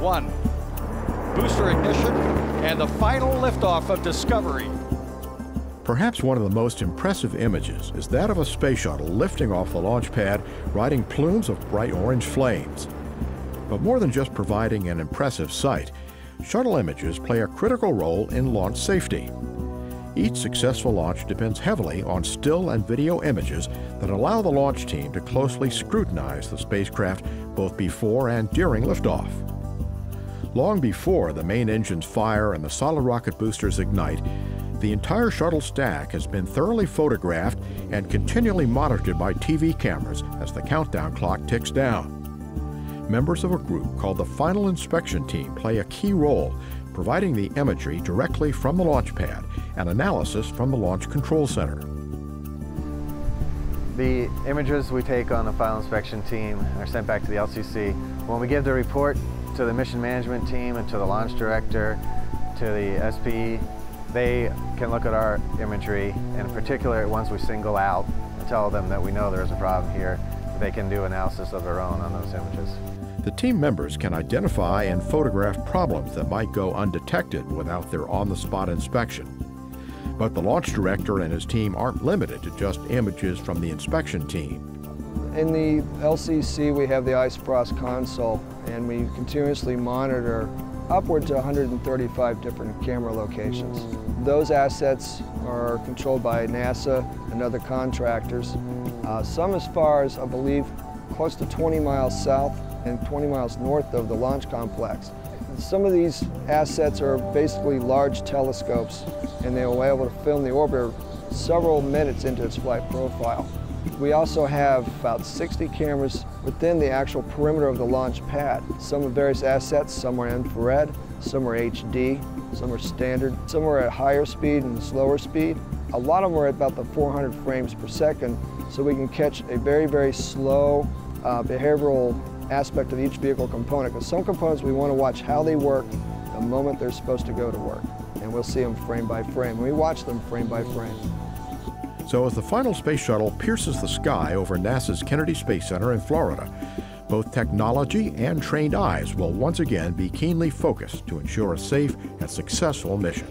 one. Booster ignition and the final liftoff of Discovery. Perhaps one of the most impressive images is that of a space shuttle lifting off the launch pad, riding plumes of bright orange flames. But more than just providing an impressive sight, shuttle images play a critical role in launch safety. Each successful launch depends heavily on still and video images that allow the launch team to closely scrutinize the spacecraft both before and during liftoff. Long before the main engines fire and the solid rocket boosters ignite, the entire shuttle stack has been thoroughly photographed and continually monitored by TV cameras as the countdown clock ticks down. Members of a group called the Final Inspection Team play a key role, providing the imagery directly from the launch pad and analysis from the Launch Control Center. The images we take on the final inspection team are sent back to the LCC. When we give the report to the mission management team and to the launch director, to the SPE, they can look at our imagery, and in particular ones we single out and tell them that we know there's a problem here. They can do analysis of their own on those images. The team members can identify and photograph problems that might go undetected without their on-the-spot inspection. But the launch director and his team aren't limited to just images from the inspection team. In the LCC, we have the IceFrost console, and we continuously monitor upward to 135 different camera locations. Those assets are controlled by NASA and other contractors. Uh, some as far as, I believe, close to 20 miles south and 20 miles north of the launch complex. Some of these assets are basically large telescopes and they will be able to film the orbiter several minutes into its flight profile. We also have about 60 cameras within the actual perimeter of the launch pad. Some of various assets, some are infrared, some are HD, some are standard, some are at higher speed and slower speed. A lot of them are at about the 400 frames per second, so we can catch a very, very slow uh, behavioral aspect of each vehicle component. Because some components we want to watch how they work the moment they're supposed to go to work. And we'll see them frame by frame. We watch them frame by frame. So as the final space shuttle pierces the sky over NASA's Kennedy Space Center in Florida, both technology and trained eyes will once again be keenly focused to ensure a safe and successful mission.